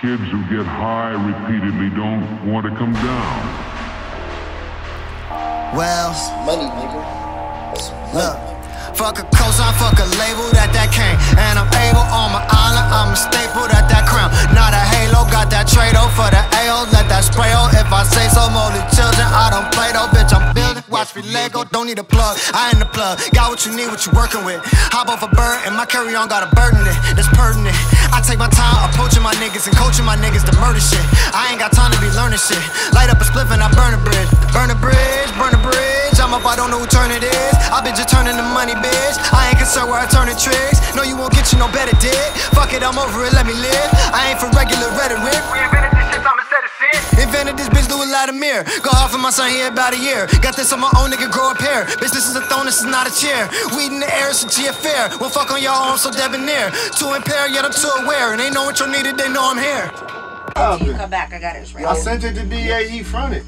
Kids who get high repeatedly don't want to come down. Well, Money, nigga. look. Fuck a cosign, fuck a label that that came. And I'm able on my island, I'm a staple that that crown. Not a halo, got that trade-o for the AO, let that spray -o. If I say so, only children, I don't play though, bitch, I'm building. Watch me Lego, don't need a plug, I ain't the plug. Got what you need, what you working with. Hop off a bird, and my carry on got a burden in it, that's pertinent. I take my time approaching my niggas and coaching my niggas to murder shit. I ain't got time to be learning shit. Light up a spliff and I burn a bridge. Burn a bridge, burn a bridge. I'm up, I don't know who turn it is. I been just turning the money, bitch. I ain't concerned where I turn the tricks. No, you won't get you no better dick. Fuck it, I'm over it, let me live. I ain't for regular mirror. Go off for my son here about a year. Got this on my own, nigga, grow up here. Bitch, this is a throne, this is not a chair. Weed in the air, it's a G affair. Well, fuck on y'all, I'm so debonair. Too impaired, yet I'm too aware. And they know what you needed, they know I'm here. Until you come back, I got it right. I sent it to DAE from it.